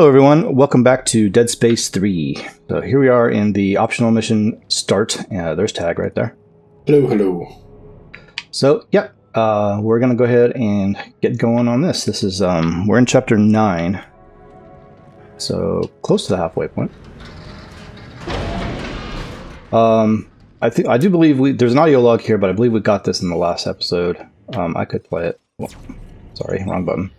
Hello, everyone. Welcome back to Dead Space 3. So here we are in the optional mission start. Uh, there's Tag right there. Hello, hello. So, yeah, uh, we're going to go ahead and get going on this. This is, um, we're in chapter 9. So, close to the halfway point. Um, I think I do believe we there's an audio log here, but I believe we got this in the last episode. Um, I could play it. Well, sorry, wrong button.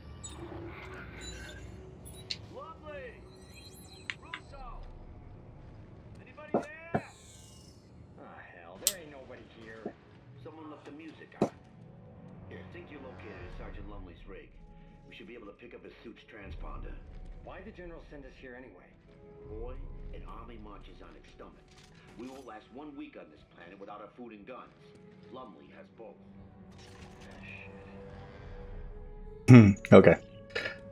Hmm. Okay.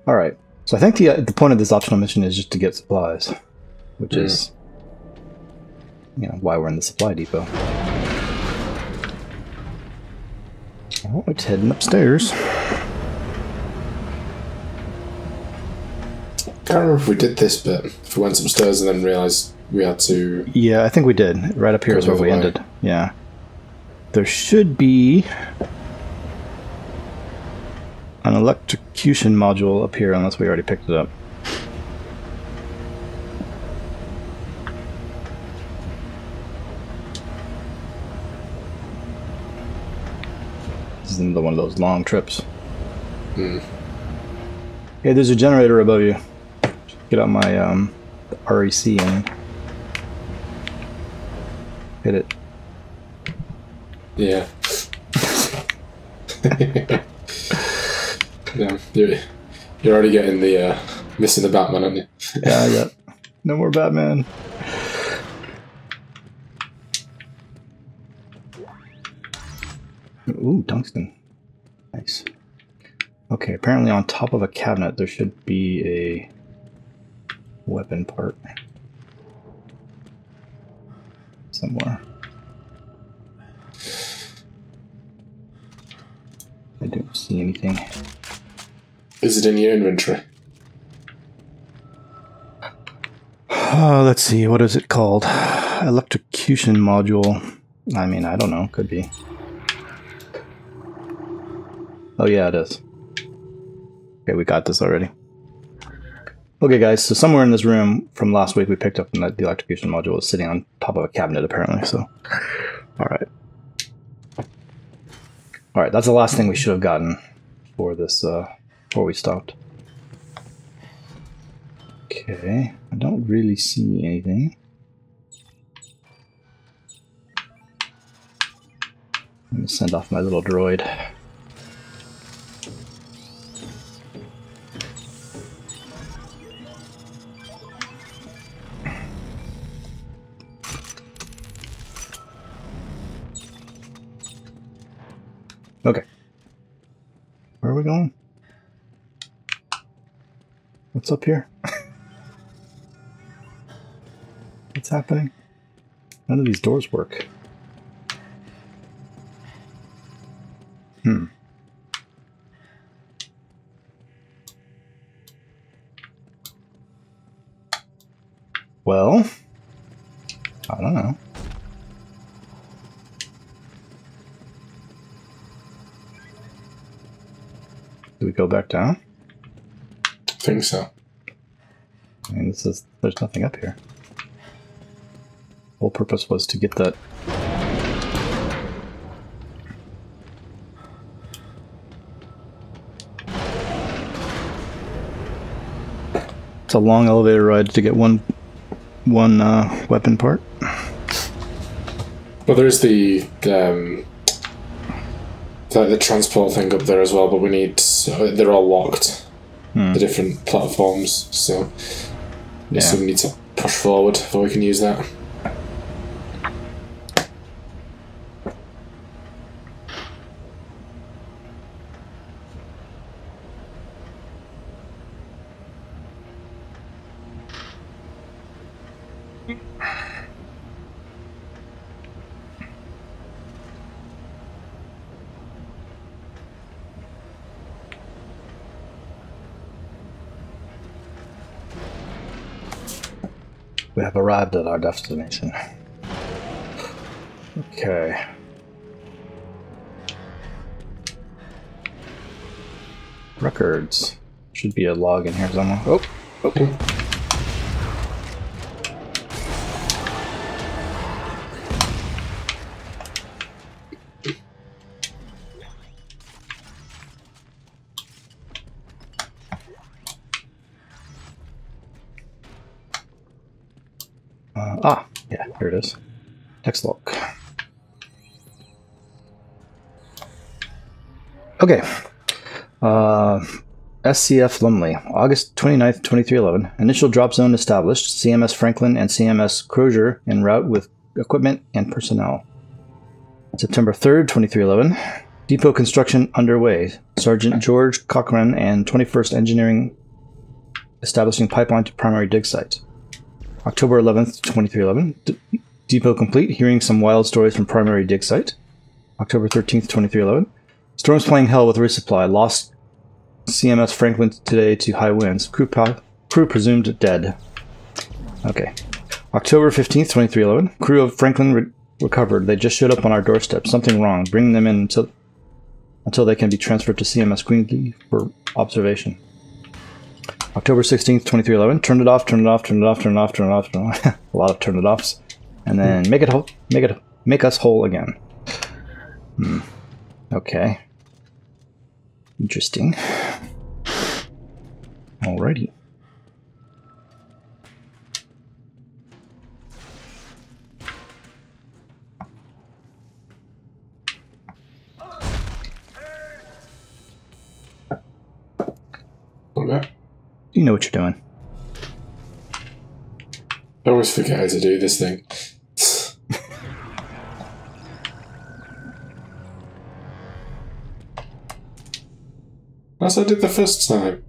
All right. So I think the uh, the point of this optional mission is just to get supplies, which is you know why we're in the supply depot. Oh, it's heading upstairs. I Can't remember if we did this bit. If we went upstairs and then realised we had to. Yeah, I think we did. Right up here is where we way. ended. Yeah. There should be an electrocution module up here, unless we already picked it up. This is another one of those long trips. Hmm. Hey, there's a generator above you. Get out my um, REC and hit it. Yeah. yeah. You're, you're already getting the. Uh, missing the Batman, aren't you? Yeah, yeah. No more Batman. Ooh, tungsten. Nice. Okay, apparently on top of a cabinet there should be a weapon part. Somewhere. I don't see anything. Is it in your inventory? Uh, let's see, what is it called? Electrocution module. I mean, I don't know. Could be. Oh, yeah, it is. Okay, we got this already. Okay, guys, so somewhere in this room from last week we picked up that the electrocution module is sitting on top of a cabinet, apparently, so. Alright. Alright, that's the last thing we should have gotten for this, uh, before we stopped. Okay, I don't really see anything. Let me send off my little droid. Okay. Where are we going? What's up here? What's happening? None of these doors work. Hmm. Well, I don't know. Do we go back down? I think so. I mean, this is there's nothing up here. Whole purpose was to get that. It's a long elevator ride to get one one uh, weapon part. Well, there is the. um, the, the transport thing up there as well, but we need. They're all locked. Hmm. The different platforms, so. Yeah. So we need to push forward before we can use that. Arrived at our destination. Okay. Records. Should be a log in here somewhere. Oh, Uh, Okay. Uh, SCF Lumley, August 29th, 2311. Initial drop zone established. CMS Franklin and CMS Crozier en route with equipment and personnel. September 3rd, 2311. Depot construction underway. Sergeant George Cochran and 21st Engineering establishing pipeline to primary dig site. October 11th, 2311. D- depot complete. Hearing some wild stories from primary dig site. October 13th, 2311. Storms playing hell with resupply. Lost CMS Franklin today to high winds. Crew, crew presumed dead. Okay. October 15th, 2311. Crew of Franklin re- recovered. They just showed up on our doorstep. Something wrong. Bring them in until, until they can be transferred to CMS Queen for observation. October 16th, 2311. Turn it off, turn it off, turn it off, turn it off, turn it off, turn it off. A lot of turn it offs. And then make it whole, make it make us whole again. Hmm. Okay. Interesting. Alrighty. You know what you're doing. I always forget how to do this thing. As I did the first time.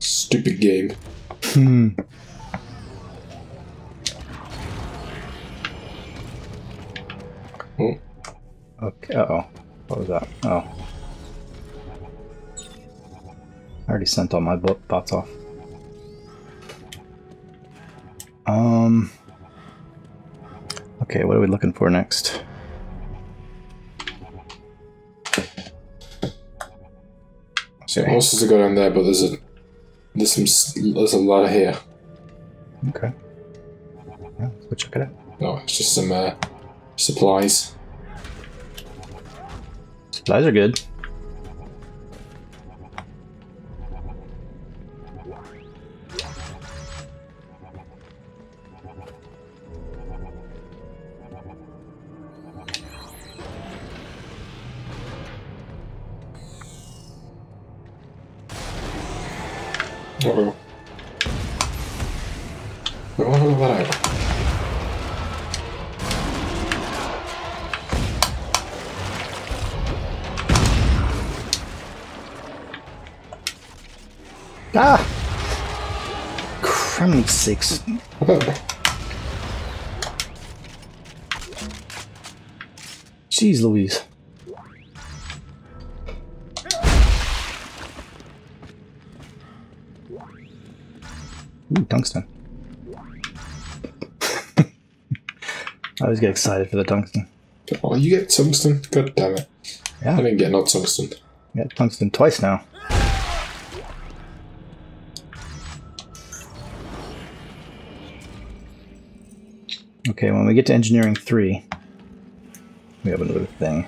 Stupid game. Hmm. Oh, Okay. Uh oh. What was that? Oh. I already sent all my bots off. Um. Okay, what are we looking for next? So horses to go down there, but there's a there's some there's a lot of here. Okay. Yeah, let's go check it out. No, it's just some uh, supplies. Supplies are good. Uh oh. Oh, that out. Ah! Crumbly six. Jeez Louise. Tungsten. I always get excited for the tungsten. Oh, you get tungsten? God damn it. Yeah. I didn't get not tungsten. Got tungsten twice now. Okay, when we get to engineering three, we have another thing.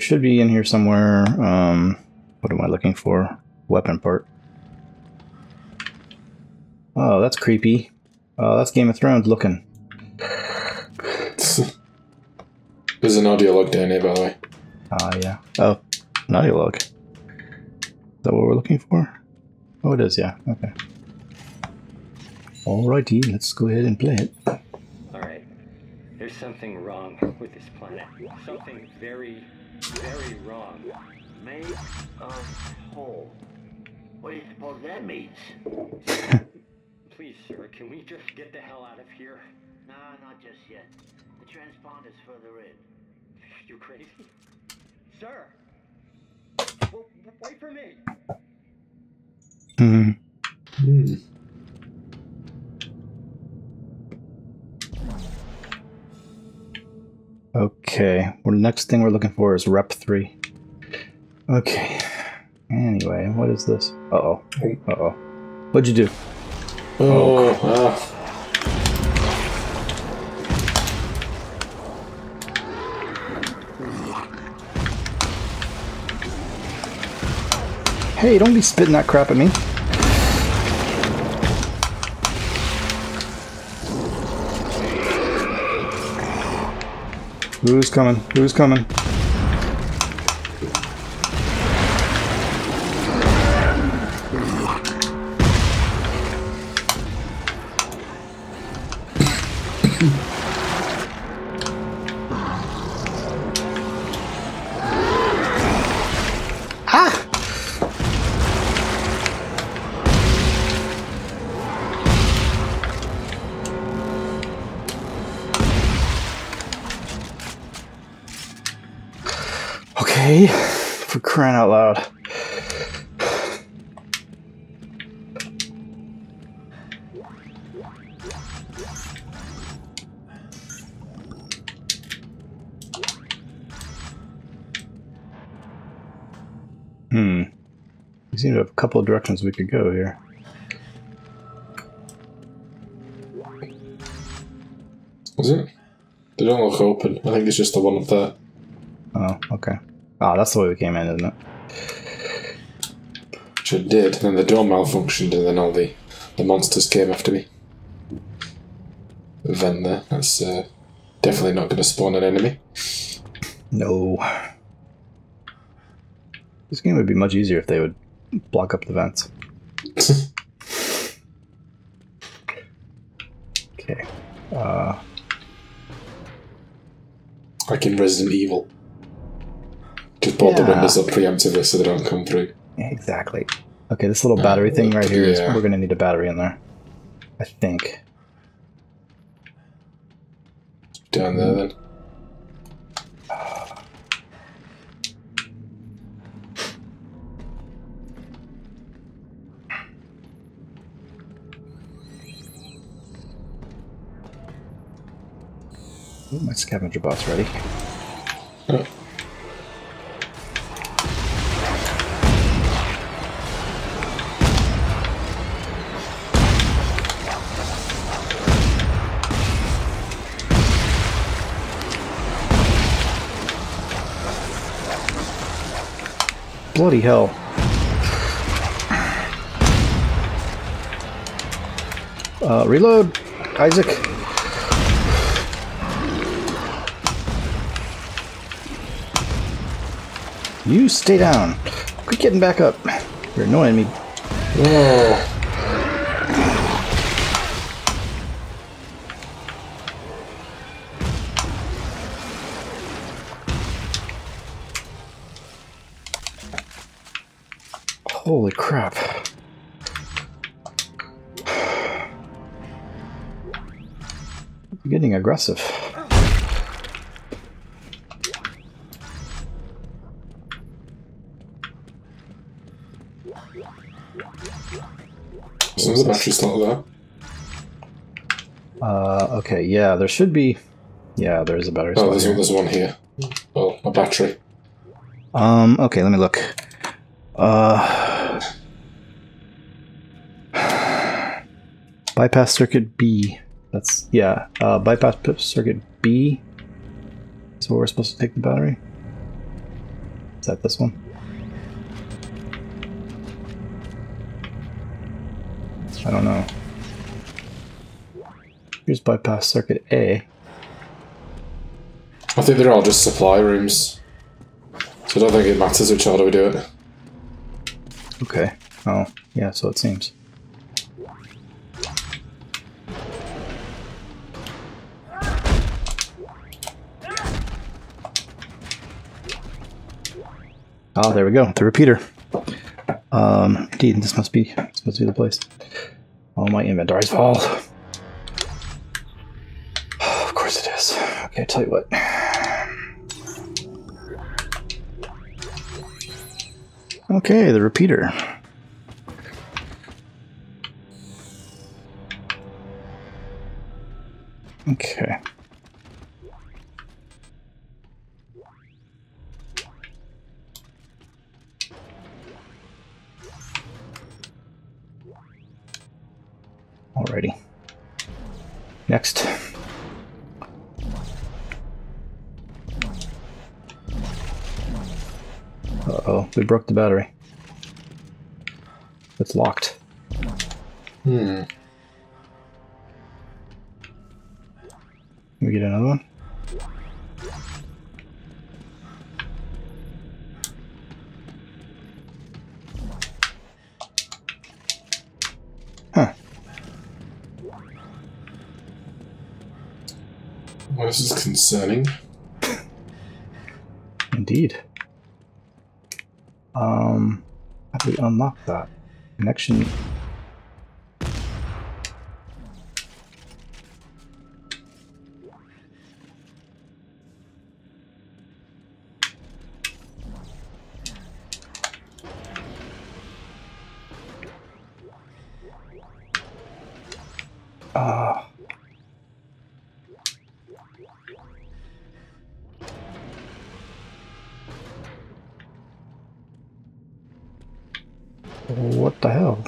Okay, there should be in here somewhere. Um, what am I looking for? Weapon part. Oh, that's creepy. Oh, that's Game of Thrones looking. There's an audio log down here, by the way. Ah, yeah. Oh, Naughty log. Is that what we're looking for? Oh, it is, yeah. Okay. Alrighty, let's go ahead and play it. All right. There's something wrong with this planet. Something very, very wrong. Made of whole. What do you suppose that means? Please, sir, can we just get the hell out of here? Nah, not just yet. The transponder's further in. You crazy? Sir! W- w- wait for me! Hmm. Hmm. Okay. Well, the next thing we're looking for is rep three. Okay. Anyway, what is this? Uh oh. Uh oh. What'd you do? Oh, ah. Hey, don't be spitting that crap at me. Who's coming? Who's coming? Directions we could go here. Was it? They don't look open. I think it's just the one up there. Oh, okay. Ah, that's the way we came in, isn't it? Which it did. And then the door malfunctioned, and then all the, the monsters came after me. The vent there. That's uh, definitely not going to spawn an enemy. No. This game would be much easier if they would block up the vents. Okay. Uh, like in Resident Evil. Just board the windows up preemptively so they don't come through. exactly. Okay, this little battery thing right here is Yeah. we're gonna need a battery in there. I think. Down there then. Ooh, my scavenger bot's ready. Bloody hell. Uh, reload, Isaac. You stay down. Quit getting back up. You're annoying me. Oh, Holy crap. Getting aggressive. Battery's not there. Uh, okay, yeah, there should be. Yeah, there is a battery. Oh, slot there's, here. one- there's one here. Oh, a battery. Um, okay, let me look. Uh, bypass circuit B. That's, yeah, uh, bypass circuit B. So we're supposed to take the battery? Is that this one? I don't know. Here's bypass circuit A. I think they're all just supply rooms. So I don't think it matters which order we do it. Okay. Oh, yeah, so it seems. Oh, there we go. The repeater. Um, indeed, this must be this must be the place. Oh, my inventory's full. of course it is. Okay, I tell you what. Okay, the repeater. Okay. Next. Uh-oh, we broke the battery. It's locked. Hmm. Can we get another one? Concerning. Indeed. Um, how do we unlock that? Connection. Ah. What the hell?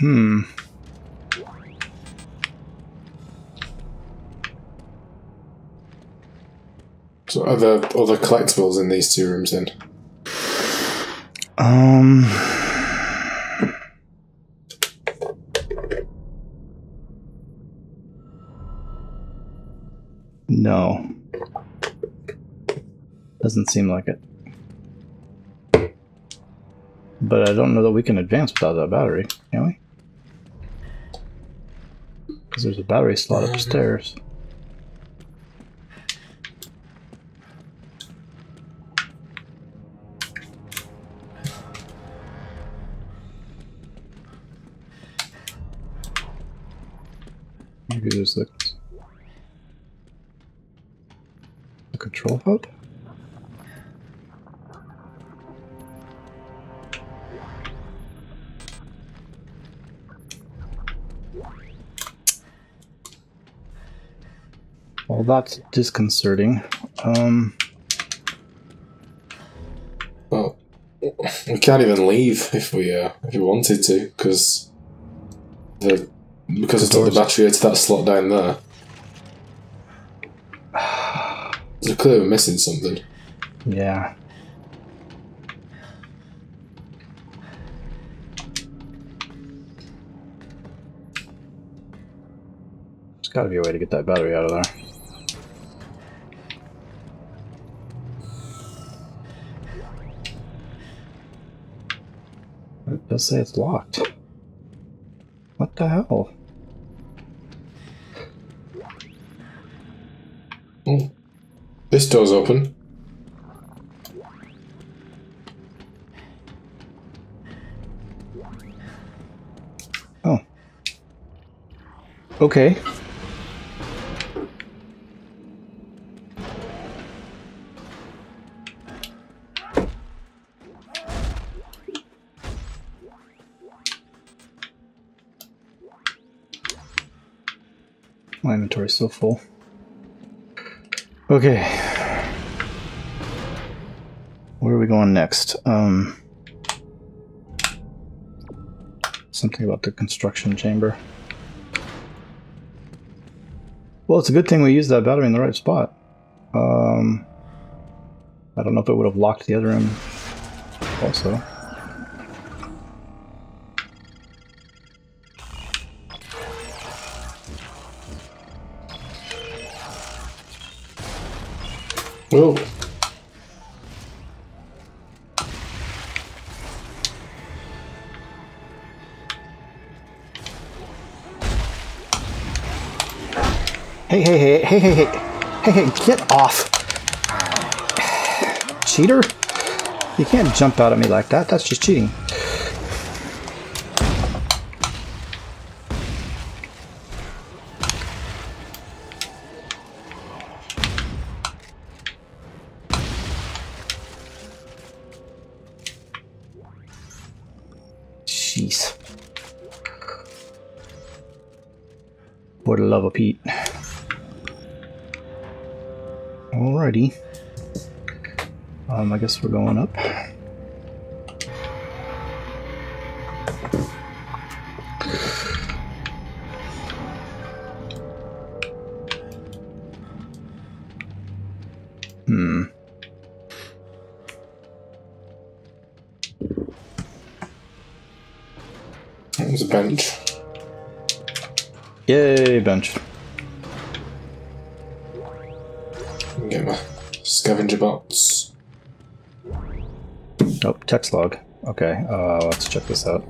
Hmm. So are there other collectibles in these two rooms then? Um. Doesn't seem like it. But I don't know that we can advance without that battery, can we? Because there's a battery slot upstairs. That's disconcerting. Um, Well, we can't even leave if we uh, if we wanted to because the because I took the battery out to that slot down there. So clearly we're missing something. yeah. There's got to be a way to get that battery out of there. Does say it's locked. What the hell? Oh, this door's open. Oh. Okay. So full. Okay. Where are we going next? Um something about the construction chamber. Well, it's a good thing we used that battery in the right spot. Um, I don't know if it would have locked the other end also. Hey, hey, hey, hey, hey, get off. Cheater? You can't jump out at me like that. That's just cheating. Jeez. For the love of Pete. Alrighty. Um, I guess we're going up. Hmm. There's a bench. Yay, bench. Get my scavenger bots. Oh, text log. Okay, uh, let's check this out.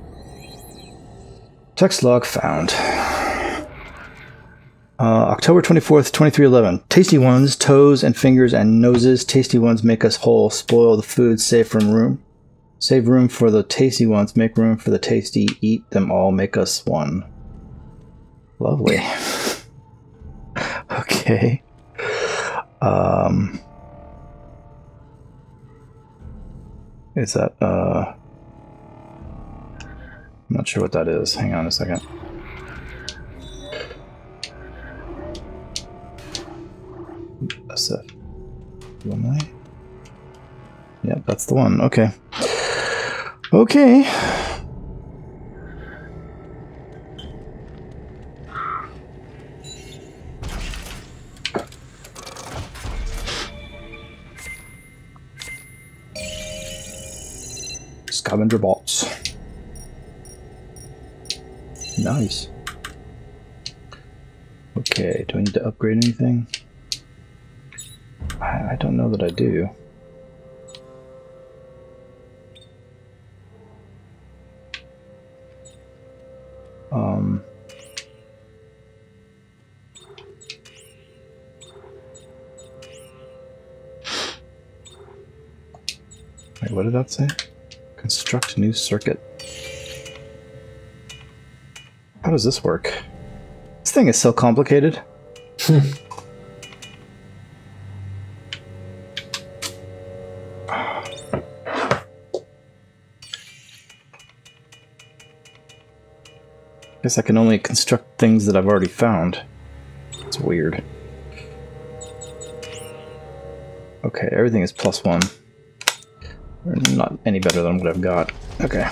Text log found. Uh, October 24th, 2311. Tasty ones, toes and fingers and noses. Tasty ones make us whole. Spoil the food, save from room. Save room for the tasty ones. Make room for the tasty. Eat them all. Make us one. Lovely. okay. Um. Is that, uh. I'm not sure what that is. Hang on a second. SF. Am I? Yep, that's the one. Okay. Okay. Scavenger bots. Nice. Okay, do I need to upgrade anything? I, I don't know that I do. Um. Wait, what did that say? Construct new circuit. How does this work? This thing is so complicated. Guess I can only construct things that I've already found. It's weird. Okay, everything is plus one. Not any better than what I've got. Okay.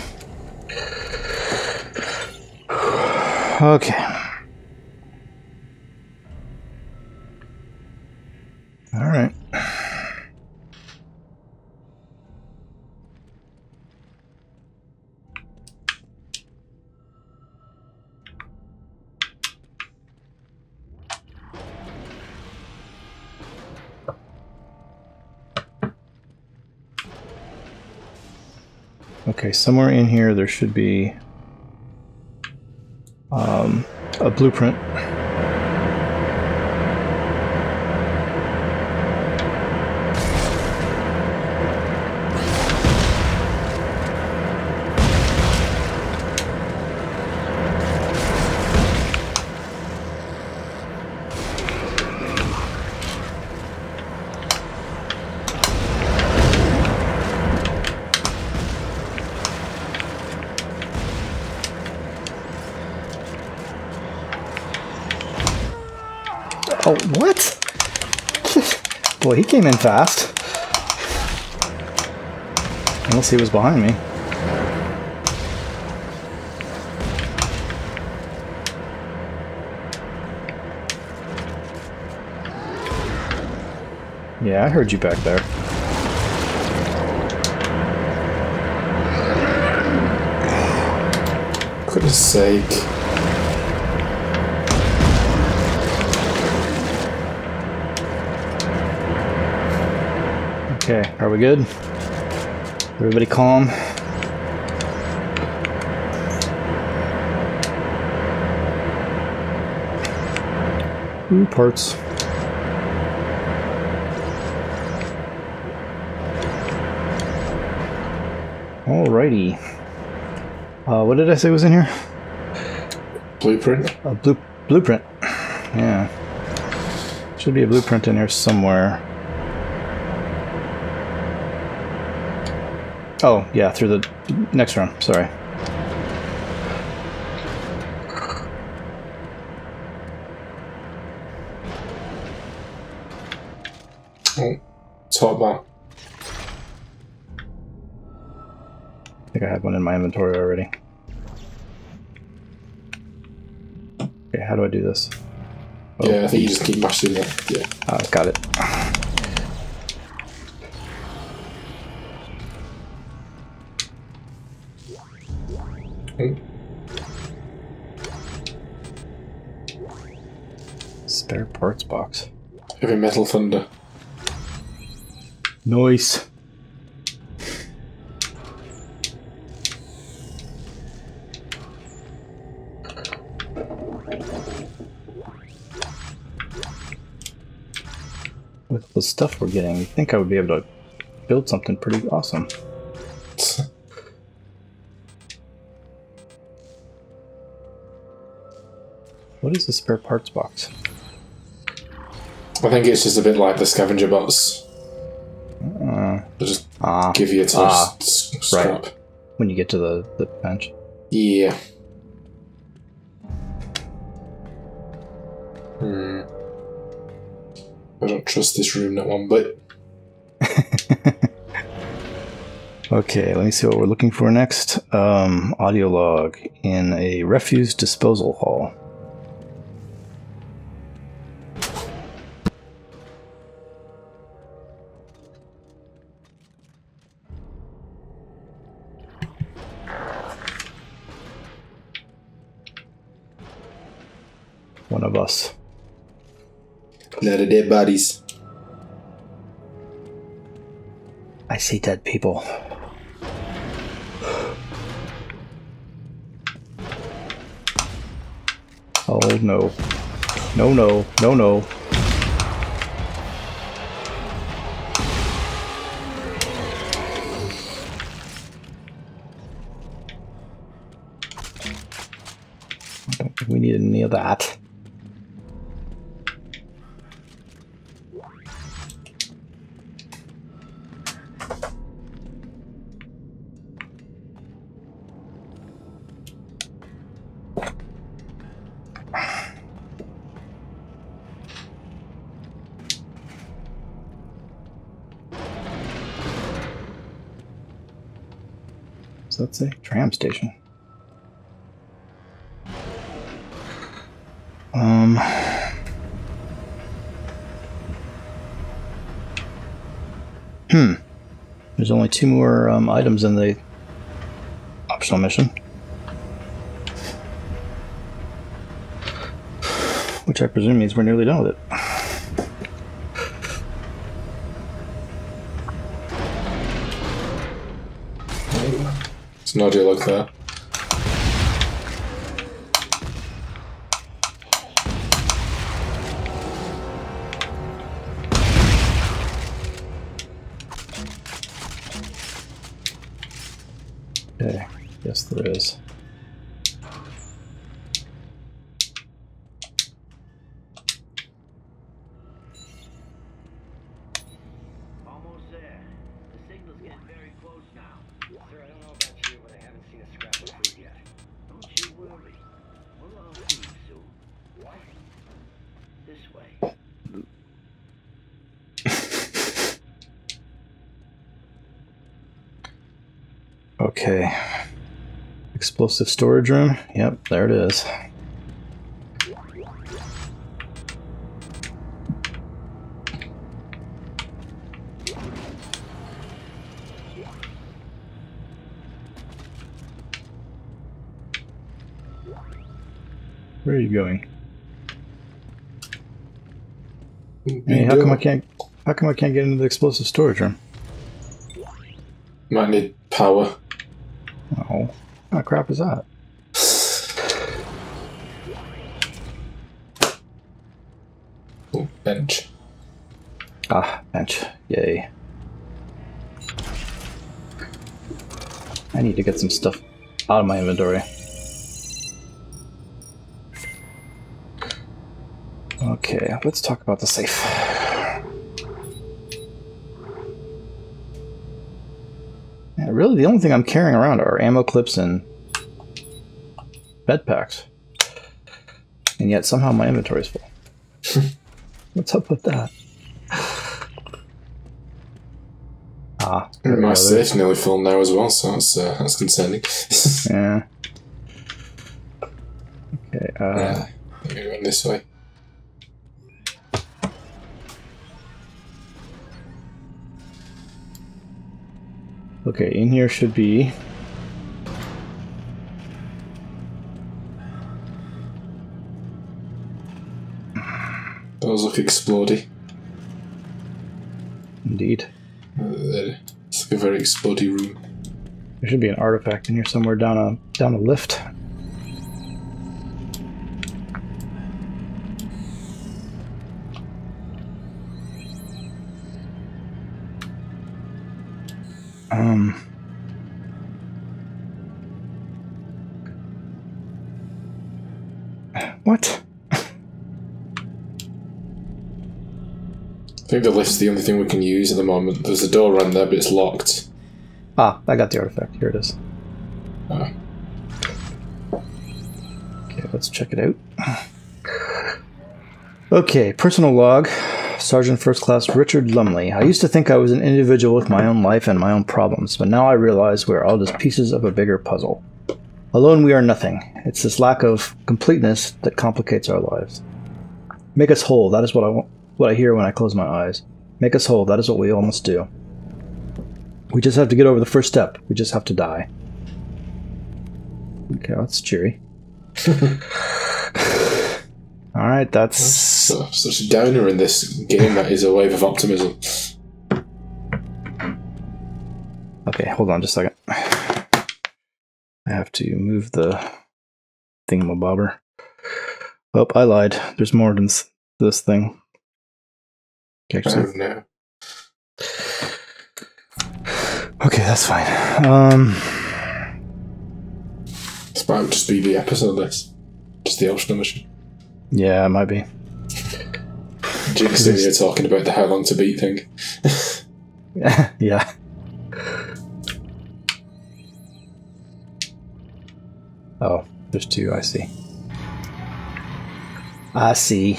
Okay. Alright. Okay, somewhere in here there should be um, a blueprint. Came in fast. Unless he was behind me. Yeah, I heard you back there. For Goodness sake. Okay, are we good? Everybody calm? Ooh, parts. Alrighty. Uh, what did I say was in here? Blueprint. A blue blueprint. Yeah. Should be a blueprint in here somewhere. Oh, yeah, through the next room. Sorry. Oh, top bar. I think I have one in my inventory already. Okay, how do I do this? Oh. Yeah, I think you just keep mashing there. Yeah. Ah, got it. Parts box. heavy metal thunder. Noise. With the stuff we're getting, you think I would be able to build something pretty awesome. What is the spare parts box? I think it's just a bit like the scavenger bots. Uh, They just ah, give you a ton of s- s- scrap. when you get to the, the bench. Yeah. Hmm. I don't trust this room not one bit. Okay, let me see what we're looking for next. Um, audio log in a refuse disposal hall. Lot of dead bodies. I see dead people. Oh no. No, no, no, no. We need any of that. Station. Um. Hmm. There's only two more um, items in the optional mission. Which I presume means we're nearly done with it. It's an audio log Explosive storage room. Yep, there it is. Where are you going? Mm-hmm. Hey, how come I can't? How come I can't get into the explosive storage room? Might need power. Oh, kind of crap is that? Oh, bench. Ah, bench. Yay. I need to get some stuff out of my inventory. Okay, let's talk about the safe. Really, the only thing I'm carrying around are ammo clips and med packs. And yet somehow my inventory is full. What's up with that? Ah, My go, safe's nearly full now as well, so that's, uh, that's concerning. Yeah. Okay. Uh, let me run this way. Okay. In here should be. Those look explodey. Indeed. Uh, it's like a very explodey room. There should be an artifact in here somewhere down a down a lift. Lift's the only thing we can use at the moment. There's a door around there, but it's locked. Ah, I got the artifact. Here it is. Oh. Okay, let's check it out. Okay, personal log. Sergeant First Class Richard Lumley. I used to think I was an individual with my own life and my own problems, but now I realize we are all just pieces of a bigger puzzle. Alone we are nothing. It's this lack of completeness that complicates our lives. Make us whole, that is what I want what I hear when I close my eyes. Make us whole, that is what we all must do. We just have to get over the first step. We just have to die. Okay, that's cheery. All right, that's So, such a downer in this game that is a wave of optimism. okay. Hold on, just a second. I have to move the thingamabobber. Oh, I lied. There's more than this thing. Oh no. okay, that's fine. Um, This might just be the episode list. Just the optional mission. yeah, it might be. Jinxing you're talking about the how long to beat thing. yeah. Oh, there's two. I see. I see.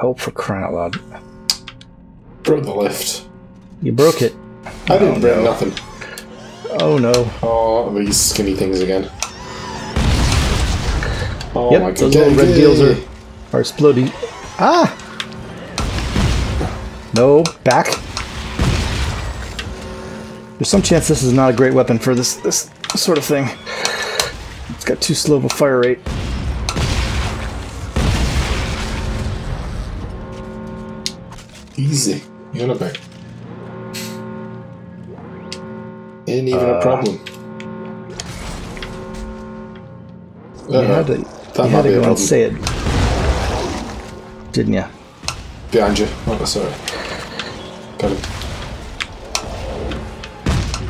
Oh, for crying out loud! Broke the lift. You broke it. I didn't Oh, break no. nothing. Oh no. Oh, these skinny things again. Oh yep, my god. those little red deals are are exploding. Ah! No, back. There's some chance this is not a great weapon for this this sort of thing. It's got too slow of a fire rate. Easy. You're not bad. Ain't even Uh, a problem. You had to, that you might had to be a go and problem. it, didn't you? Behind you. Oh, sorry. Got him.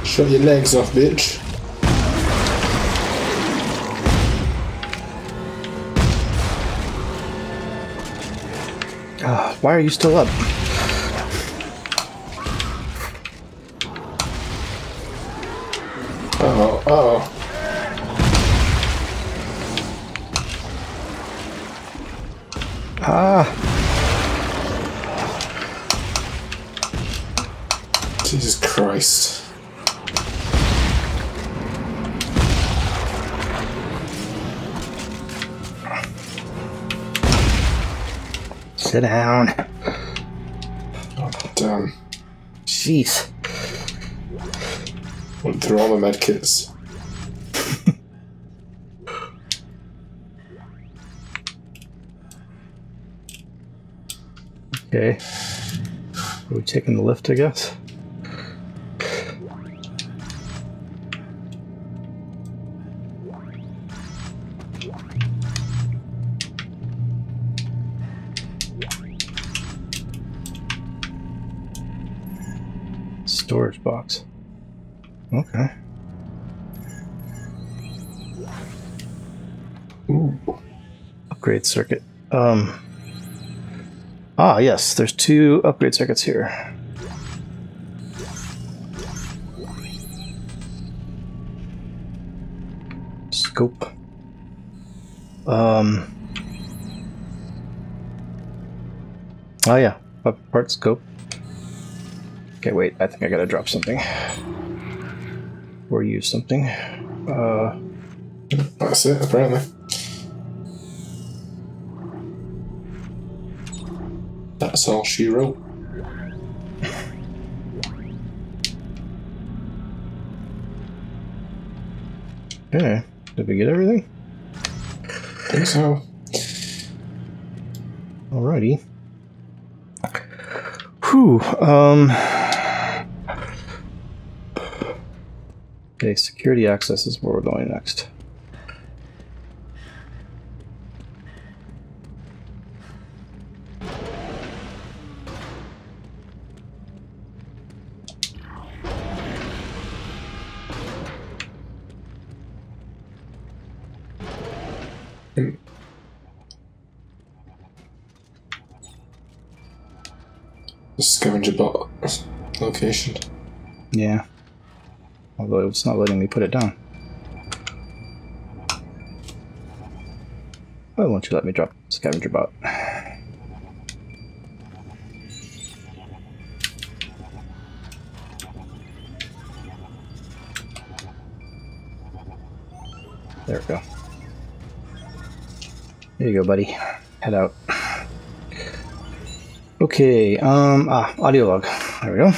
Shut your legs off, bitch. Ah, why are you still up? Through okay. Are we taking the lift, I guess? Upgrade circuit. Um. Ah, yes. There's two upgrade circuits here. Scope. Um. Oh yeah, part scope. Okay, wait. I think I gotta drop something. Or use something. Uh. That's it, apparently. That's all she wrote. Okay. Did we get everything? I think so. Alrighty. Whew. Um. Okay, security access is where we're going next. The scavenger bot location. Yeah. Although it's not letting me put it down. Why won't you let me drop scavenger bot? There we go. There you go, buddy. Head out. Okay, um, ah, audio log. There we go.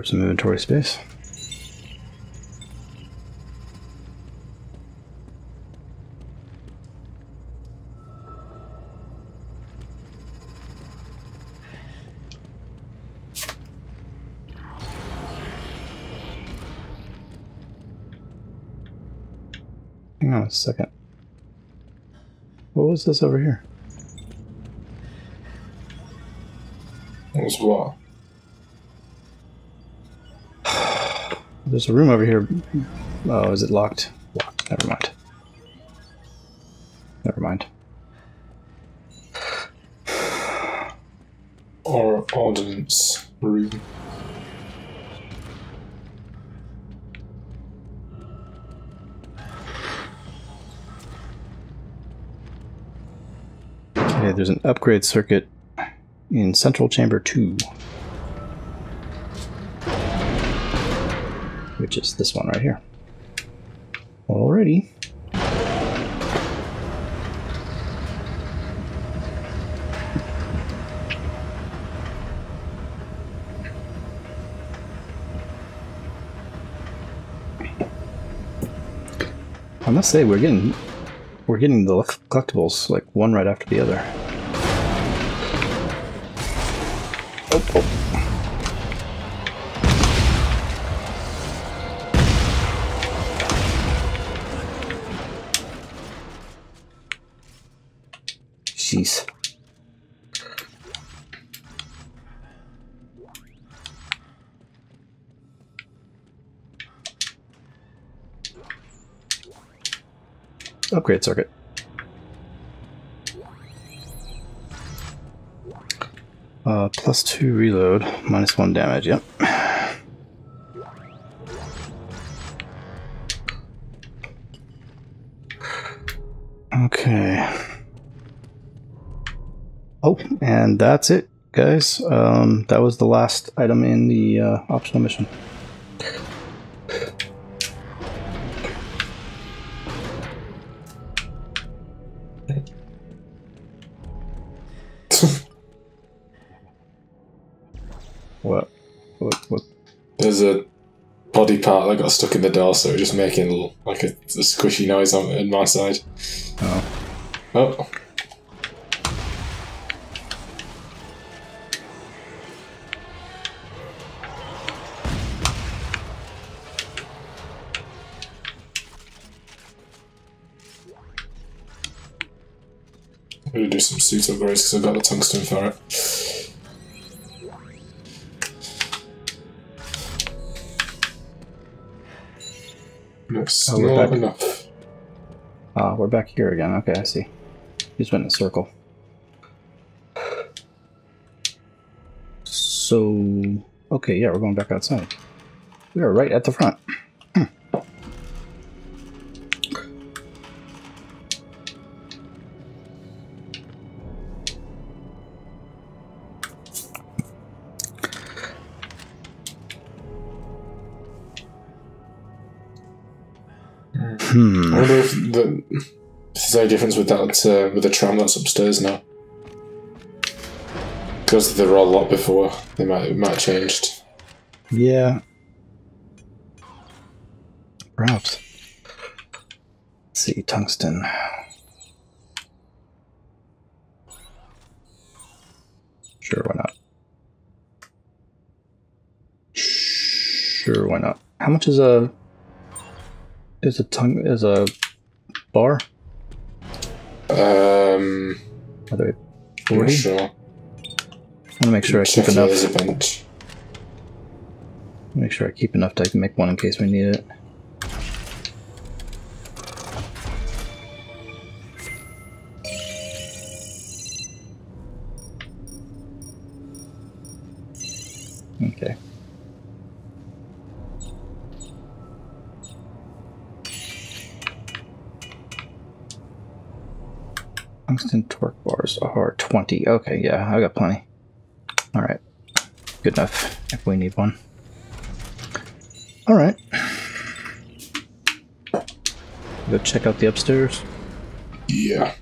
Up some inventory space. Hang on a second. What was this over here? It was what? There's a room over here. Oh, is it locked? Locked. Never mind. Never mind. Or ordnance room. Okay, there's an upgrade circuit in Central Chamber 2. Which is this one right here. Alrighty. I must say we're getting we're getting the collectibles like one right after the other. Oh, oh. Jeez. Upgrade circuit. Uh, plus two reload, minus one damage. Yep. And that's it, guys. Um, that was the last item in the uh, optional mission. what? What? What? There's a body part that got stuck in the door, so it was just making like a, a squishy noise on, on my side. Oh. Oh, do some suit upgrades because I've got the tungsten for it. That's Oh, we're not back. enough. Ah, we're back here again. Okay, I see. Just went in a circle. So, okay, yeah, we're going back outside. We are right at the front. There's any difference with that uh, with the tram that's upstairs now. Because they were all locked before, they might it might have changed. Yeah. Perhaps. Let's see, tungsten. Sure, why not? Sure, why not? How much is a is a tung is a bar? Um, Are they I'm not forty? sure. I want to make sure I keep enough. Make sure I keep enough to make one in case we need it. Tungsten torque bars are 20. Okay, yeah, I got plenty. Alright. Good enough if we need one. All right. Go check out the upstairs. Yeah.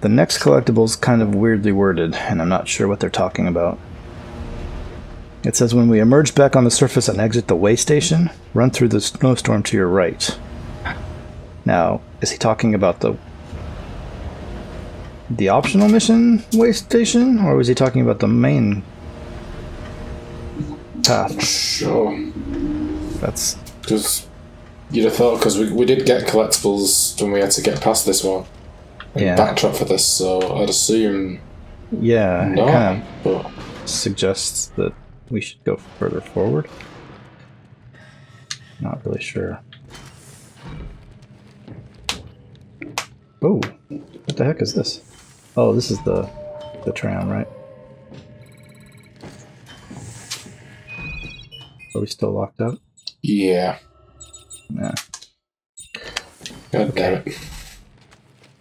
The next collectible is kind of weirdly worded, and I'm not sure what they're talking about. It says when we emerge back on the surface and exit the way station, run through the snowstorm to your right. Now, is he talking about the the optional mission way station, or was he talking about the main path? Sure. That's Because you'd have thought, because we, we did get collectibles when we had to get past this one. Yeah. backtrack for this, so I'd assume yeah, it no. kind But suggests that we should go further forward. Not really sure. Oh, what the heck is this? Oh, this is the the tram, right? Are we still locked up? yeah. Yeah. God damn it.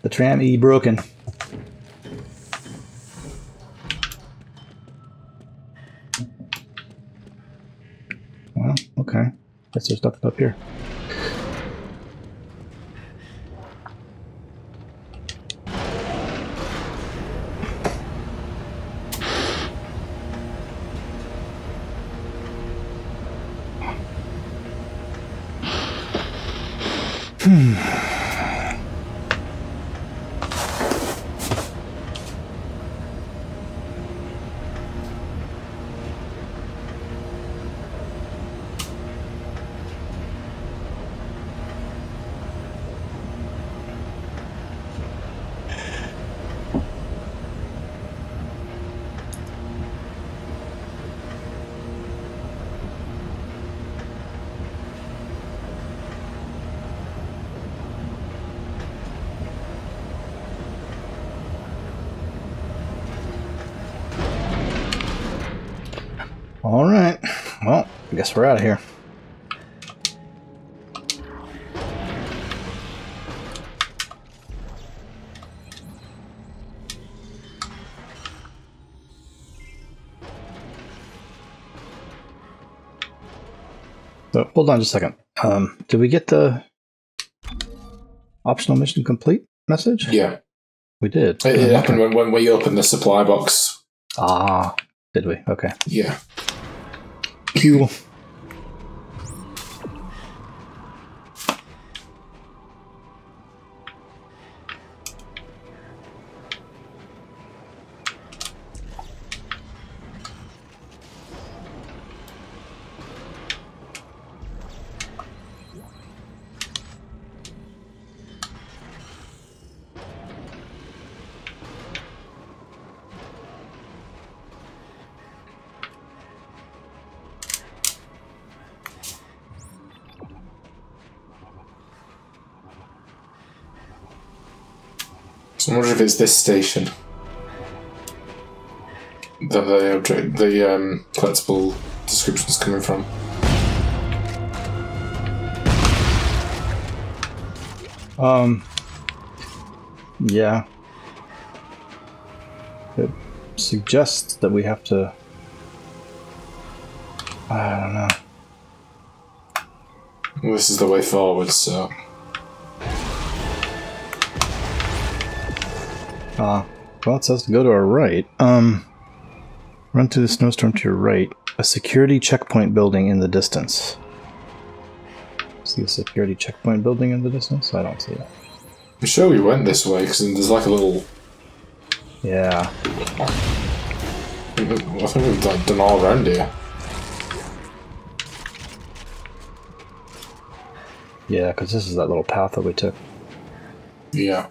The tram E broken. Well, okay. Guess there's nothing up here. Guess we're out of here. So hold on just a second. Um, did we get the optional mission complete message? Yeah. We did. It, it happened when, when we opened the supply box. Ah, did we? Okay. Yeah. Cool. So I wonder if it's this station that the object, the um, collectible description's coming from. Um. Yeah. It suggests that we have to. I don't know. Well, this is the way forward, so Uh, well, it says to go to our right. Um, run through the snowstorm to your right. A security checkpoint building in the distance. See a security checkpoint building in the distance? I don't see it. I'm sure we went this way because there's like a little. Yeah. I think we've like, done all around here. Yeah, because this is that little path that we took. Yeah.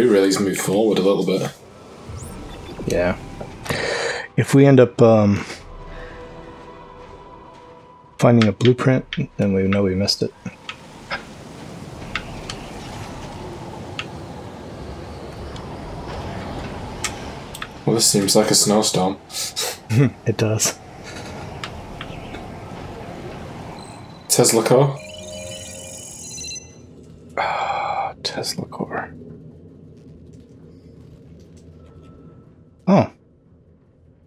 Do really is move forward a little bit. yeah. If we end up um, finding a blueprint, then we know we missed it. Well, this seems like a snowstorm. It does. Tesla car? Tesla core. Oh.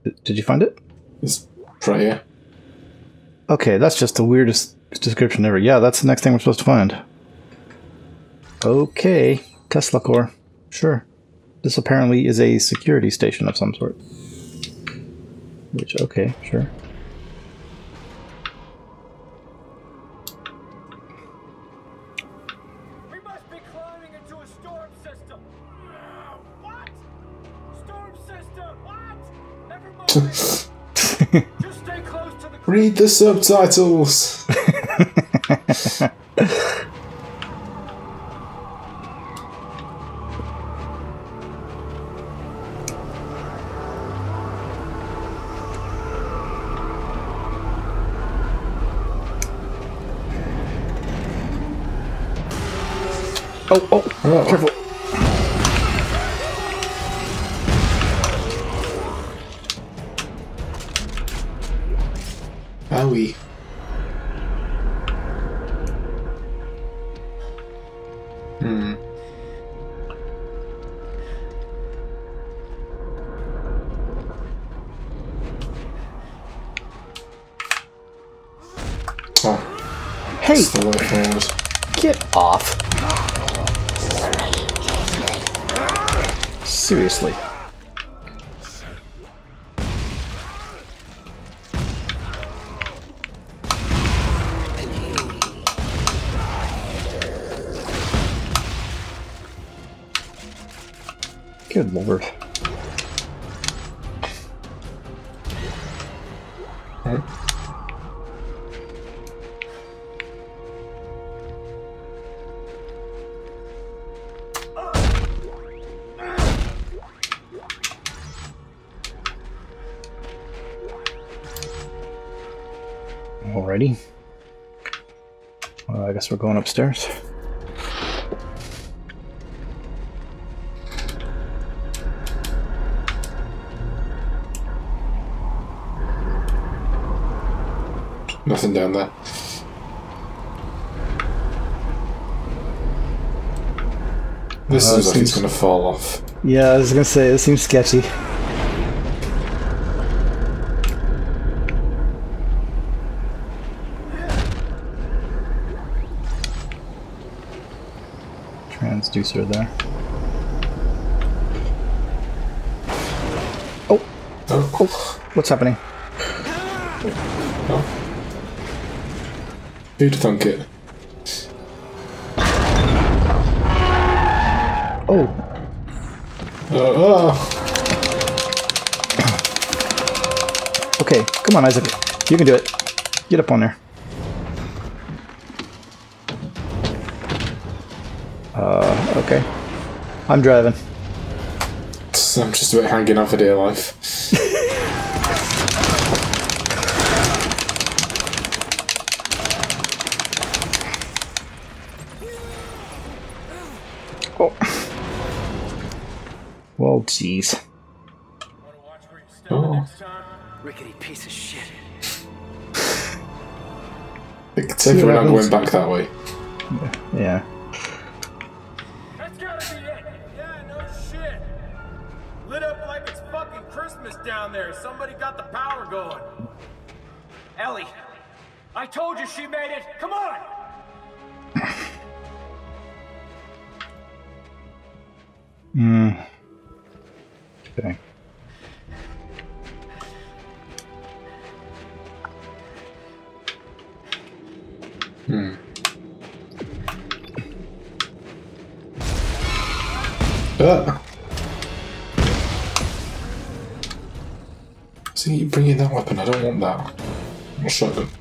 D- Did you find it? It's right here. Okay, that's just the weirdest description ever. Yeah, that's the next thing we're supposed to find. Okay, Tesla core. Sure. This apparently is a security station of some sort. Which, okay, sure. Read the subtitles! Oh, oh, Oh. careful. Going upstairs. Nothing down there. This Uh, seems like it's going to fall off. Yeah, I was gonna say, it seems sketchy. There. Oh, Oh, oh, what's happening? oh. Who'd thunk it? Oh, Oh, oh. okay, come on, Isaac. You can do it. Get up on there. Okay. I'm driving. I'm just about hanging on for dear life. Oh. Well, jeez. Wanna watch where you step Oh. Rickety piece of shit. It's if we're not happens. going back that way. Yeah. I'll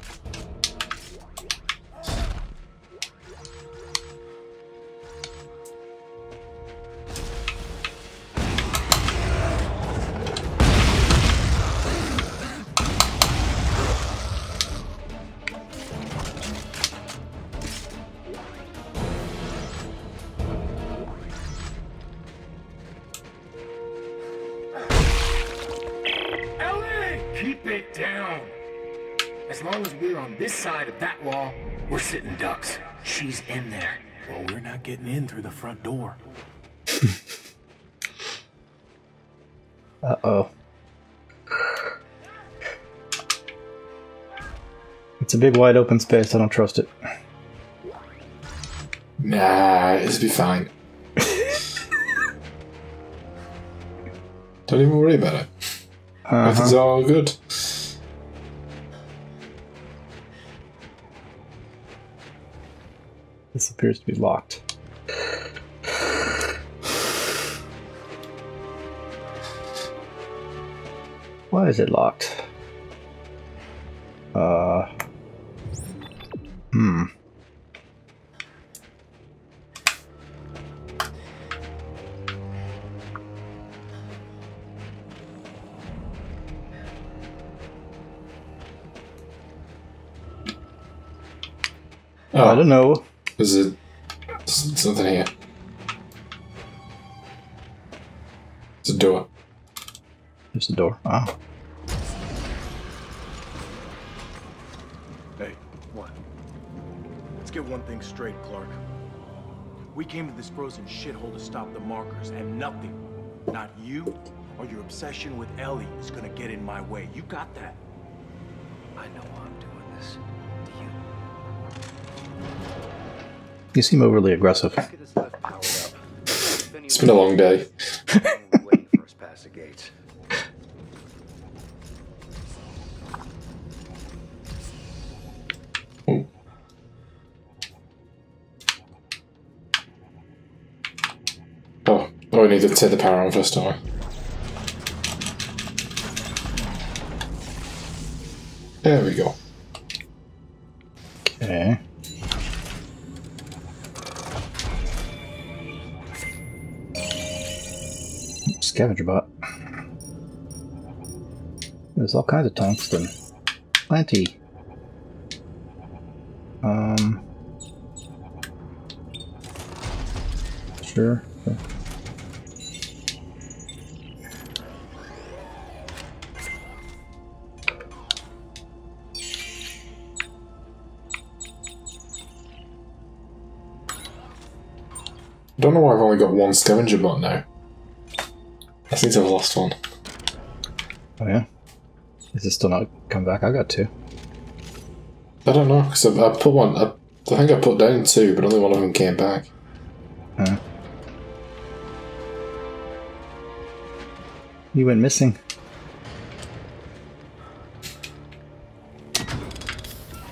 As long as we're on this side of that wall, we're sitting ducks. She's in there. Well, we're not getting in through the front door. Uh oh. It's a big wide open space. I don't trust it. Nah, it'll be fine. don't even worry about it. Everything's Uh-huh. all good. Appears to be locked. Why is it locked? Uh. Hmm. Oh, I don't know. There's it something here. It's a door. There's a door. Ah. Hey, what? Let's get one thing straight, Clarke. We came to this frozen shithole to stop the markers, and nothing, not you or your obsession with Ellie, is gonna get in my way. You got that? You seem overly aggressive. Get this lift powered up. If It's been a long day. anyone waiting for us past the gates. Oh. Oh, oh, need to turn the power on first, don't we? There we go. Okay. Scavenger bot. There's all kinds of tungsten. Plenty. Um. Sure. I don't know why I've only got one scavenger bot now. I to have lost one. Oh yeah. Is it still not come back? I got two. I don't know, because I, I put one, I, I think I put down two, but only one of them came back. Huh. You went missing.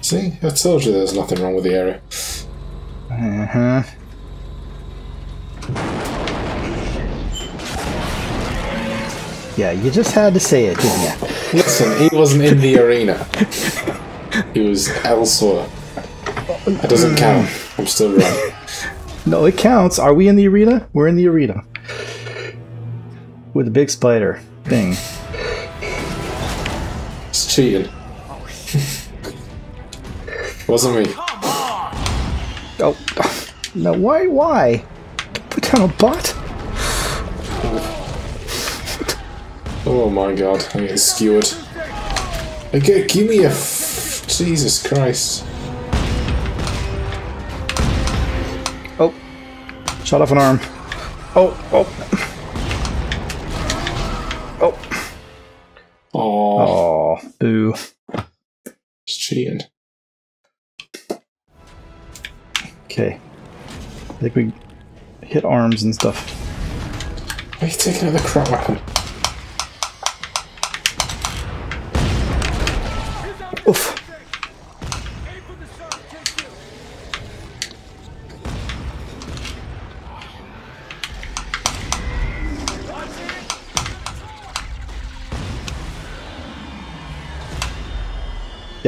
See? I told you there's nothing wrong with the area. Uh huh. Yeah, you just had to say it, didn't you? Listen, he wasn't in the arena. He was elsewhere. That doesn't count. I'm still wrong. No, it counts. Are we in the arena? We're in the arena. With a big spider thing. It's cheating. wasn't me. Oh, no, why? Why? Put down a bot? Oh my god, I'm getting skewered. Okay, give me a f- Jesus Christ. Oh, shot off an arm. Oh, oh, oh. Oh, Oh, boo. it's cheating. Okay. I think we hit arms and stuff. Why are you taking out the crap weapon?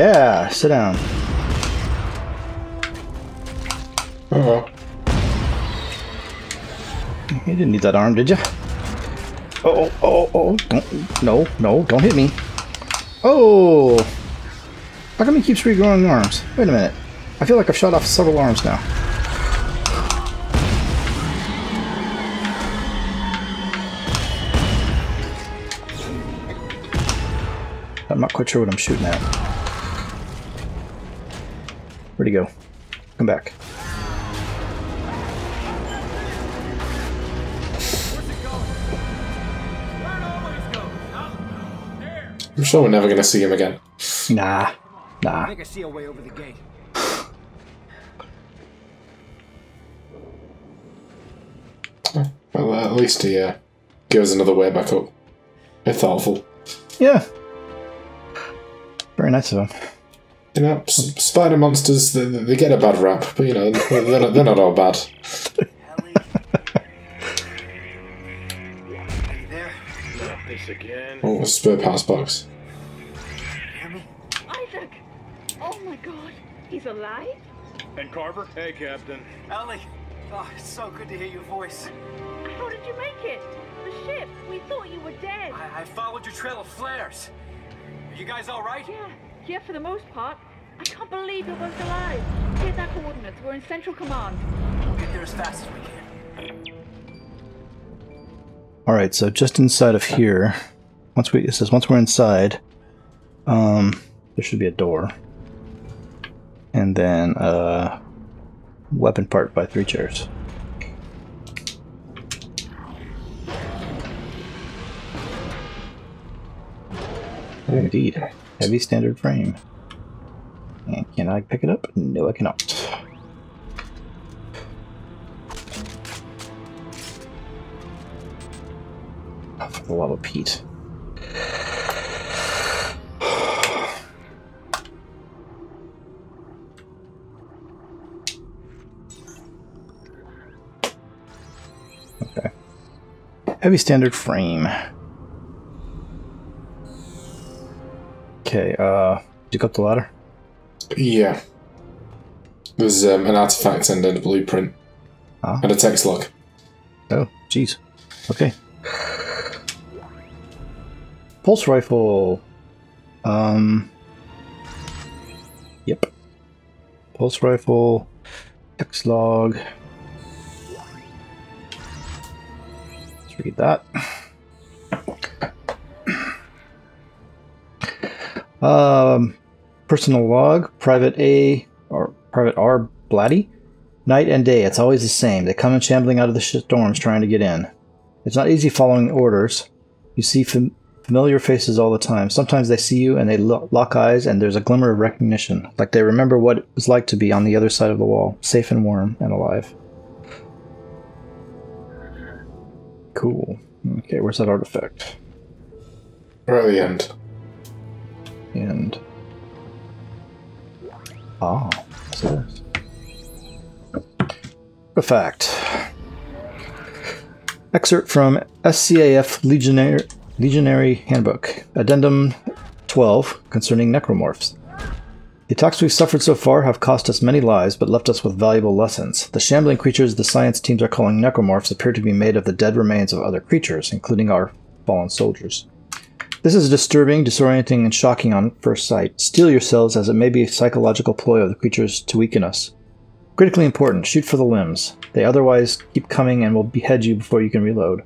Yeah, sit down. Oh, You didn't need that arm, did you? Oh, oh, oh, oh, don't, no, no, don't hit me. Oh! How come he keeps regrowing arms? Wait a minute. I feel like I've shot off several arms now. I'm not quite sure what I'm shooting at. Where'd he go? Come back. I'm sure we're never going to see him again. Nah. Nah. I think I see a way over the gate. Well, at least he uh, gave us another way back up. They're thoughtful. Yeah. Very nice of him. You know, s- spider monsters, they, they get a bad rap, but you know, they're not, they're not all bad. Ellie. you there? Not this again. Oh, a spare parts box. Isaac! Oh my god, he's alive? And Carver? Hey, Captain. Ellie! Oh, it's so good to hear your voice. How did you make it? The ship! We thought you were dead! I, I followed your trail of flares. Are you guys all right? Yeah, yeah, for the most part. I can't believe you're both alive. Here's our coordinates. We're in Central Command. We'll get there as fast as we can. All right, so just inside of here, once we it says once we're inside, um, there should be a door, and then a weapon part by three chairs. Oh, indeed, Heavy standard frame. And can I pick it up? No, I cannot. Oh, love of Pete. okay. Heavy standard frame. Okay, uh, did you up the ladder? Yeah. There's um, an artifact and a blueprint. Ah. And a text log. Oh, jeez. Okay. Pulse rifle. Um. Yep. Pulse rifle. Text log. Let's read that. Um, personal log, Private A or Private R Blatty. Night and day, it's always the same. They come in shambling out of the storms trying to get in. It's not easy following orders. You see fam- familiar faces all the time. Sometimes they see you and they lo- lock eyes, and there's a glimmer of recognition, like they remember what it was like to be on the other side of the wall, safe and warm and alive. Cool. Okay, where's that artifact? End. And ah, what's this? Artifact. Excerpt from SCAF Legionary, Legionary Handbook, Addendum 12, concerning necromorphs. The attacks we've suffered so far have cost us many lives, but left us with valuable lessons. The shambling creatures the science teams are calling necromorphs appear to be made of the dead remains of other creatures, including our fallen soldiers. This is disturbing, disorienting, and shocking on first sight. Steel yourselves, as it may be a psychological ploy of the creatures to weaken us. Critically important, shoot for the limbs. They otherwise keep coming and will behead you before you can reload.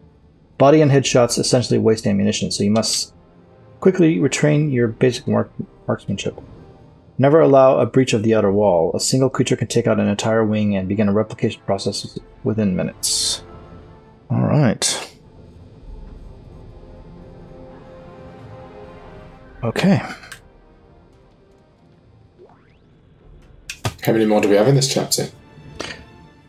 Body and head shots essentially waste ammunition, so you must quickly retrain your basic mark- marksmanship. Never allow a breach of the outer wall. A single creature can take out an entire wing and begin a replication process within minutes. Alright. Okay. How many more do we have in this chapter?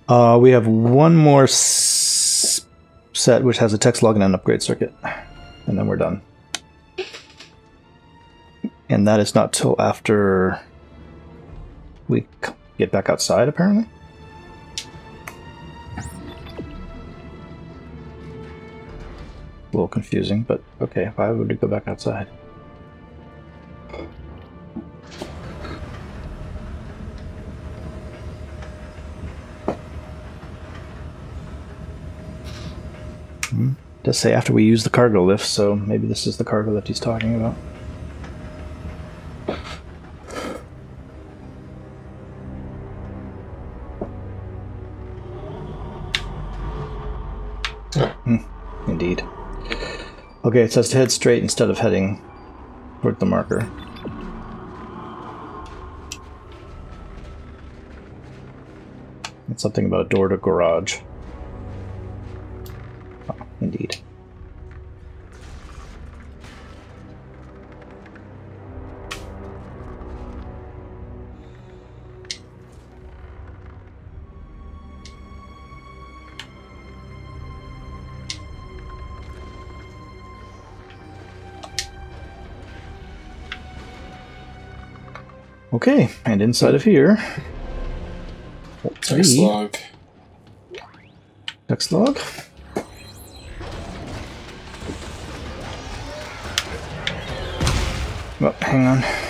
Uh, we have one more s- set which has a text log and an upgrade circuit, and then we're done. And that is not till after we get back outside, apparently. A little confusing, but okay. Why would we go back outside? Does say after we use the cargo lift, so maybe this is the cargo lift he's talking about. Hmm, Indeed. Okay, it says to head straight instead of heading toward the marker. It's something about a door to garage. Indeed. Okay, and inside of here, Text log. text log. Oh, hang on.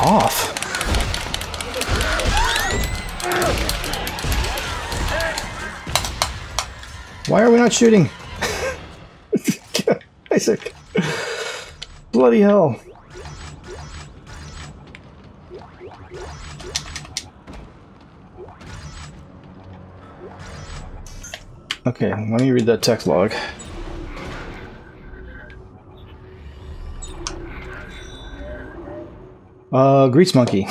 Off. Why are we not shooting? Isaac. Bloody hell. Okay, let me read that text log. Uh, Grease Monkey.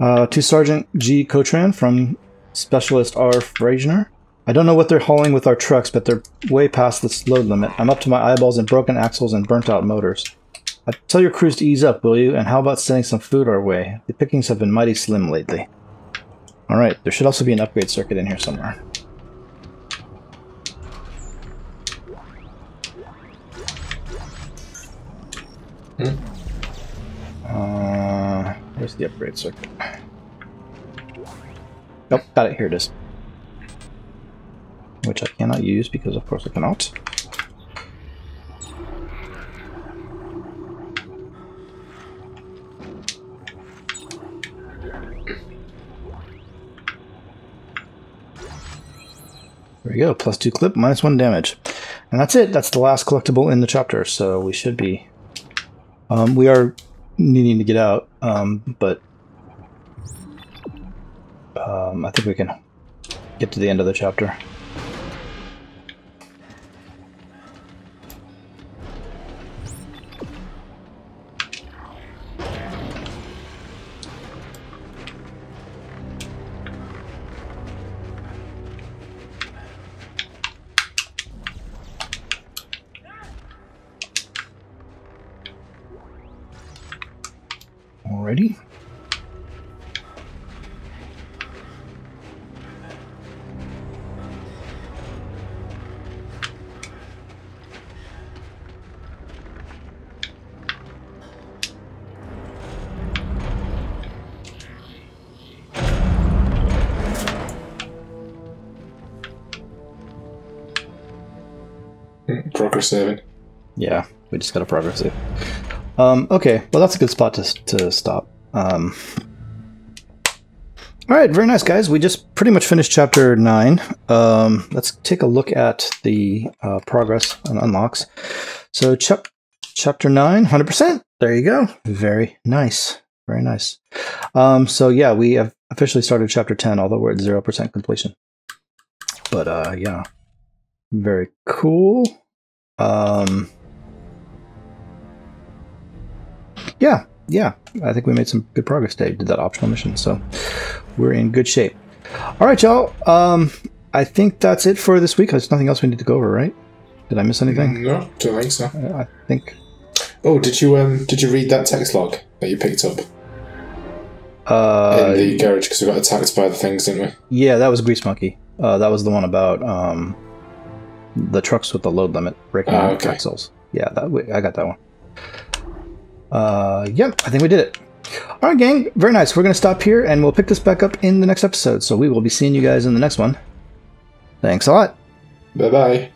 Uh, to Sergeant G. Cotran from Specialist R. Frasner. I don't know what they're hauling with our trucks, but they're way past this load limit. I'm up to my eyeballs in broken axles and burnt out motors. I tell your crews to ease up, will you? And how about sending some food our way? The pickings have been mighty slim lately. Alright, there should also be an upgrade circuit in here somewhere. Uh, where's the upgrade circuit? Nope, got it. Here it is. Which I cannot use because, of course, I cannot. There we go. Plus two clip, minus one damage. And that's it. That's the last collectible in the chapter. So we should be. Um, we are needing to get out, um, but um, I think we can get to the end of the chapter. Saving. Yeah, we just got a progress save. Um, okay, well that's a good spot to, to stop. Um, all right, very nice, guys. We just pretty much finished chapter nine. Um, let's take a look at the uh, progress and unlocks. So, chap- chapter nine, 100%. There you go. Very nice. Very nice. Um, so, yeah, we have officially started chapter 10, although we're at 0% completion. But, uh, yeah, very cool. Um, yeah, yeah, I think we made some good progress today. Did that optional mission, so we're in good shape. All right, y'all. Um, I think that's it for this week. There's nothing else we need to go over, right? Did I miss anything? No, don't think so. I think. Oh, did you um did you read that text log that you picked up Uh, in the garage because we got attacked by the things, didn't we? yeah, that was Grease Monkey. Uh, that was the one about um, the trucks with the load limit breaking Ah, okay. axles. Yeah, that I got that one. Uh, yep, I think we did it. All right, gang, very nice. We're gonna stop here, and we'll pick this back up in the next episode. So we will be seeing you guys in the next one. Thanks a lot. Bye bye.